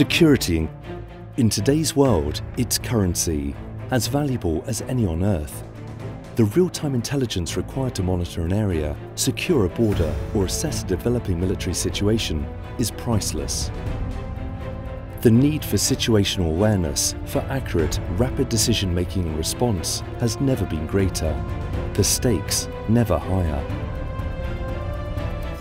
Security. In today's world, it's currency, as valuable as any on Earth. The real-time intelligence required to monitor an area, secure a border or assess a developing military situation is priceless. The need for situational awareness, for accurate, rapid decision-making and response has never been greater. The stakes never higher.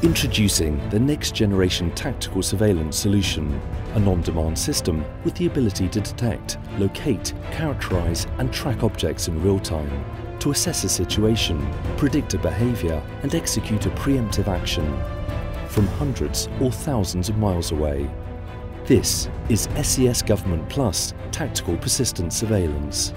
Introducing the next generation tactical surveillance solution, an on-demand system with the ability to detect, locate, characterize and track objects in real time, to assess a situation, predict a behavior and execute a preemptive action from hundreds or thousands of miles away. This is SES Government Plus Tactical Persistent Surveillance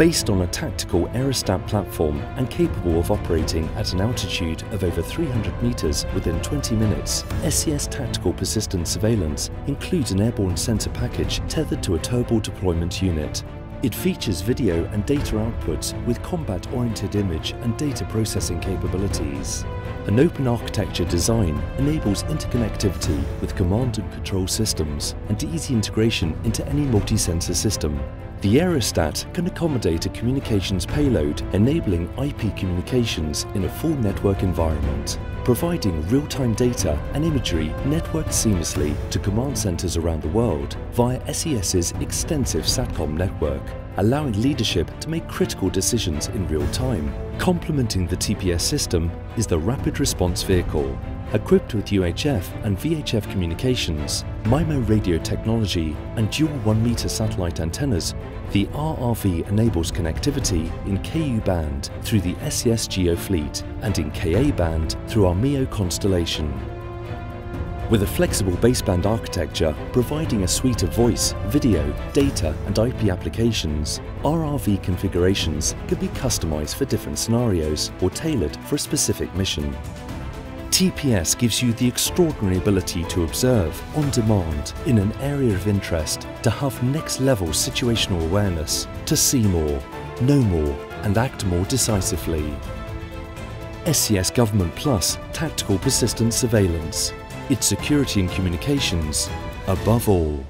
based on a tactical aerostat platform and capable of operating at an altitude of over 300 metres within 20 minutes. SES Tactical Persistent Surveillance includes an airborne sensor package tethered to a turbo deployment unit. It features video and data outputs with combat-oriented image and data processing capabilities. An open architecture design enables interconnectivity with command and control systems and easy integration into any multi-sensor system. The aerostat can accommodate a communications payload enabling IP communications in a full network environment, providing real-time data and imagery networked seamlessly to command centers around the world via SES's extensive SATCOM network, allowing leadership to make critical decisions in real time. Complementing the TPS system is the Rapid Response Vehicle, Equipped with UHF and VHF communications, MIMO radio technology and dual 1 meter satellite antennas, the RRV enables connectivity in KU band through the SES GEO fleet and in KA band through our MEO constellation. With a flexible baseband architecture providing a suite of voice, video, data and IP applications, RRV configurations can be customized for different scenarios or tailored for a specific mission. TPS gives you the extraordinary ability to observe on demand in an area of interest, to have next level situational awareness, to see more, know more and act more decisively. SES Government Plus Tactical Persistent Surveillance. It's security and communications above all.